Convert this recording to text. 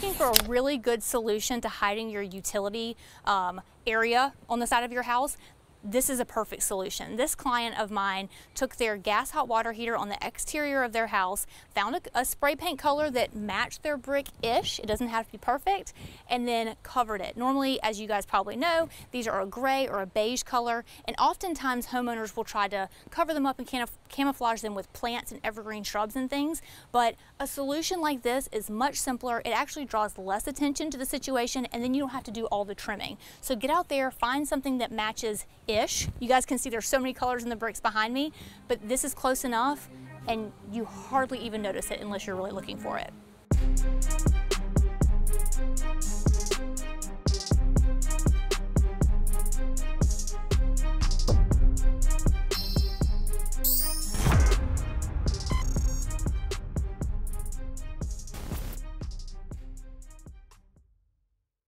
looking for a really good solution to hiding your utility um, area on the side of your house, this is a perfect solution. This client of mine took their gas hot water heater on the exterior of their house, found a, a spray paint color that matched their brick-ish, it doesn't have to be perfect, and then covered it. Normally, as you guys probably know, these are a gray or a beige color, and oftentimes homeowners will try to cover them up and camouflage them with plants and evergreen shrubs and things, but a solution like this is much simpler. It actually draws less attention to the situation, and then you don't have to do all the trimming. So get out there, find something that matches ish. You guys can see there's so many colors in the bricks behind me, but this is close enough and you hardly even notice it unless you're really looking for it.